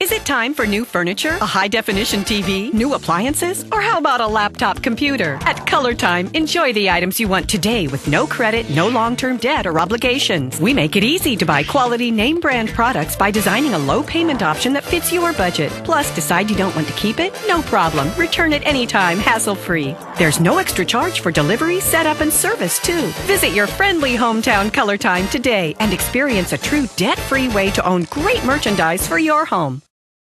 Is it time for new furniture, a high definition TV, new appliances, or how about a laptop computer? At ColorTyme, enjoy the items you want today with no credit, no long term debt or obligations. We make it easy to buy quality name brand products by designing a low payment option that fits your budget. Plus, decide you don't want to keep it? No problem. Return it anytime, hassle free. There's no extra charge for delivery, setup, and service, too. Visit your friendly hometown ColorTyme today and experience a true debt free way to own great merchandise for your home.